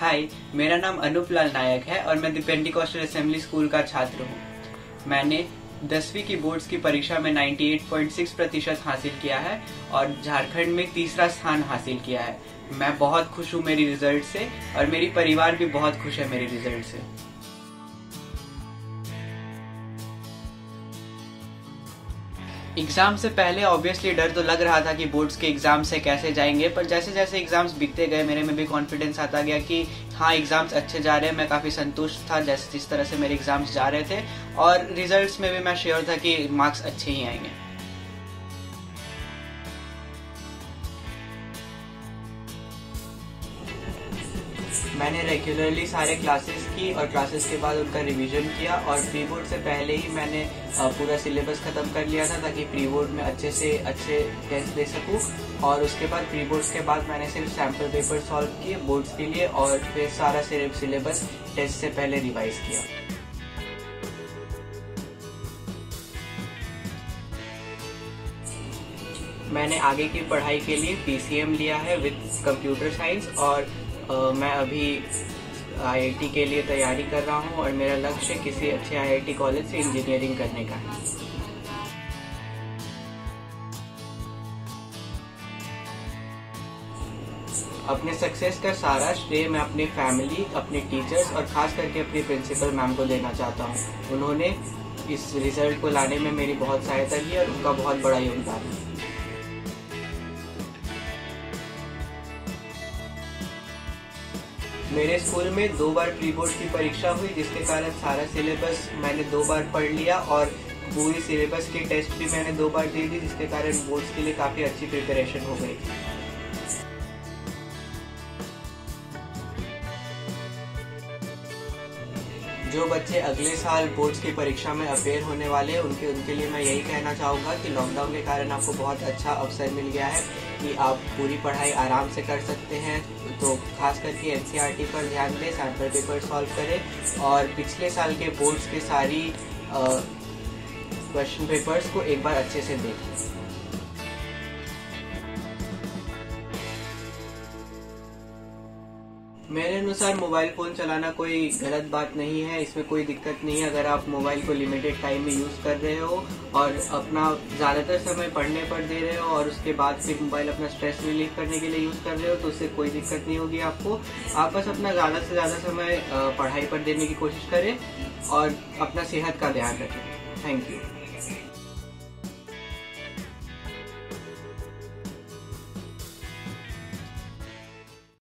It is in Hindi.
हाय, मेरा नाम अनूप लाल नायक है और मैं दिपेंडी कौशल असेंबली स्कूल का छात्र हूँ। मैंने दसवीं की बोर्ड्स की परीक्षा में 98.6 प्रतिशत हासिल किया है और झारखंड में तीसरा स्थान हासिल किया है। मैं बहुत खुश हूँ मेरी रिज़ल्ट से और मेरी परिवार भी बहुत खुश है मेरे रिज़ल्ट से। एग्ज़ाम से पहले ऑब्वियसली डर तो लग रहा था कि बोर्ड्स के एग्ज़ाम से कैसे जाएँगे, पर जैसे जैसे एग्ज़ाम्स बिकते गए, मेरे में भी कॉन्फिडेंस आता गया कि हाँ एग्ज़ाम्स अच्छे जा रहे हैं, मैं काफ़ी संतुष्ट था जैसे जिस तरह से मेरे एग्ज़ाम्स जा रहे थे, और रिजल्ट्स में भी मैं श्योर था कि मार्क्स अच्छे ही आएँगे। मैंने रेगुलरली सारे क्लासेस की और क्लासेस के बाद उनका रिवीजन किया और प्री बोर्ड से पहले ही मैंने पूरा सिलेबस खत्म कर लिया था ताकि प्री बोर्ड में अच्छे से, अच्छे टेस्ट दे सकूँ। और उसके बाद प्री बोर्ड्स के बाद मैंने सिर्फ़ सैंपल पेपर सॉल्व किए बोर्ड्स के लिए और फिर सारा सिर्फ़ सिलेबस टेस्ट से पहले रिवाइज किया। मैंने आगे की पढ़ाई के लिए पीसीएम लिया है विद कंप्यूटर साइंस और मैं अभी आईआईटी के लिए तैयारी कर रहा हूँ और मेरा लक्ष्य किसी अच्छे आईआईटी कॉलेज से इंजीनियरिंग करने का है। अपने सक्सेस का सारा श्रेय मैं अपने फैमिली अपने टीचर्स और खास करके अपनी प्रिंसिपल मैम को देना चाहता हूँ। उन्होंने इस रिज़ल्ट को लाने में मेरी बहुत सहायता की और उनका बहुत बड़ा योगदान है। मेरे स्कूल में दो बार प्री बोर्ड की परीक्षा हुई, जिसके कारण सारा सिलेबस मैंने दो बार पढ़ लिया और पूरी सिलेबस के टेस्ट भी मैंने दो बार दे दी, जिसके कारण बोर्ड्स के लिए काफ़ी अच्छी प्रिपरेशन हो गई। जो बच्चे अगले साल बोर्ड्स की परीक्षा में अपेयर होने वाले हैं उनके उनके लिए मैं यही कहना चाहूँगा कि लॉकडाउन के कारण आपको बहुत अच्छा अवसर मिल गया है कि आप पूरी पढ़ाई आराम से कर सकते हैं। तो खास करके एन e पर ध्यान दें सैंपल पेपर सॉल्व करें और पिछले साल के बोर्ड्स के सारी क्वेश्चन पेपर्स को एक बार अच्छे से देखें। मेरे अनुसार मोबाइल फ़ोन चलाना कोई गलत बात नहीं है, इसमें कोई दिक्कत नहीं है। अगर आप मोबाइल को लिमिटेड टाइम में यूज़ कर रहे हो और अपना ज़्यादातर समय पढ़ने पर दे रहे हो और उसके बाद फिर मोबाइल अपना स्ट्रेस रिलीफ करने के लिए यूज़ कर रहे हो तो उससे कोई दिक्कत नहीं होगी आपको। आप बस अपना ज़्यादा से ज़्यादा समय पढ़ाई पर देने की कोशिश करें और अपना सेहत का ध्यान रखें। Thank you